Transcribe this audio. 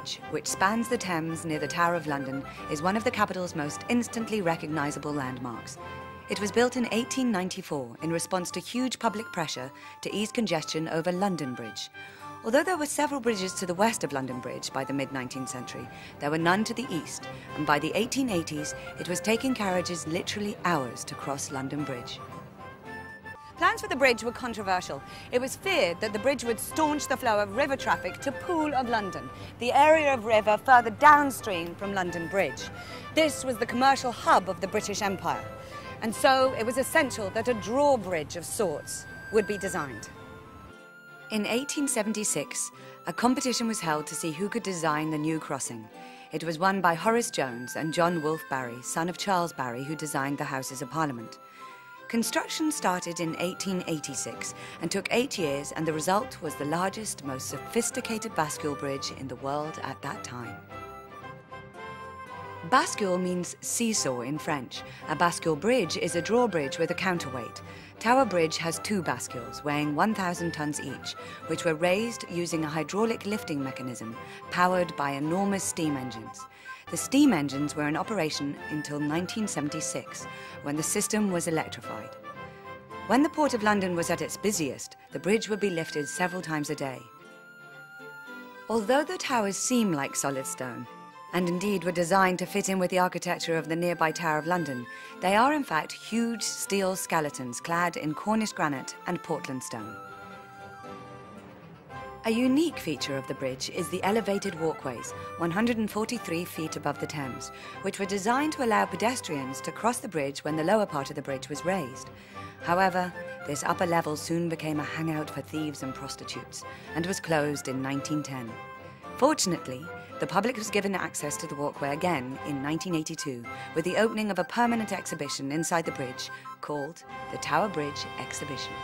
Bridge, which spans the Thames near the Tower of London, is one of the capital's most instantly recognisable landmarks. It was built in 1894 in response to huge public pressure to ease congestion over London Bridge. Although there were several bridges to the west of London Bridge by the mid 19th century, there were none to the east, and by the 1880s, it was taking carriages literally hours to cross London Bridge. Plans for the bridge were controversial. It was feared that the bridge would staunch the flow of river traffic to Pool of London, the area of river further downstream from London Bridge. This was the commercial hub of the British Empire, and so it was essential that a drawbridge of sorts would be designed. In 1876, a competition was held to see who could design the new crossing. It was won by Horace Jones and John Wolfe Barry, son of Charles Barry, who designed the Houses of Parliament. Construction started in 1886 and took eight years, and the result was the largest, most sophisticated bascule bridge in the world at that time. Bascule means seesaw in French. A bascule bridge is a drawbridge with a counterweight. Tower Bridge has two bascules weighing 1,000 tons each, which were raised using a hydraulic lifting mechanism powered by enormous steam engines. The steam engines were in operation until 1976, when the system was electrified. When the Port of London was at its busiest, the bridge would be lifted several times a day. Although the towers seem like solid stone, and indeed were designed to fit in with the architecture of the nearby Tower of London, they are in fact huge steel skeletons clad in Cornish granite and Portland stone. A unique feature of the bridge is the elevated walkways, 143 feet above the Thames, which were designed to allow pedestrians to cross the bridge when the lower part of the bridge was raised. However, this upper level soon became a hangout for thieves and prostitutes and was closed in 1910. Fortunately, the public was given access to the walkway again in 1982 with the opening of a permanent exhibition inside the bridge called the Tower Bridge Exhibition.